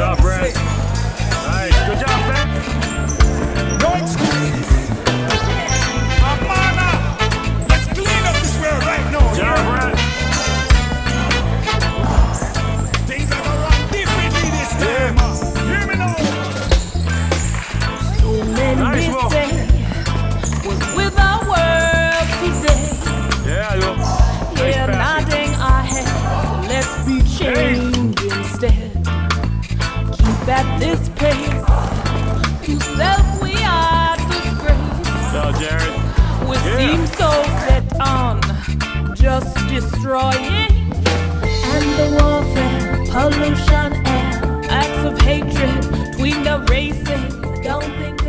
job, Brad. Nice. Good job, man. No excuses. Amana, let's clean up this world right now. Good job, Brad. Things are gonna run differently this time. Hear me now. Nice. Yeah. Nice Hey at this pace. To self we are disgrace. So, Jared. We yeah. seem so set on just destroying. And the warfare, pollution, and acts of hatred between the races. Don't think.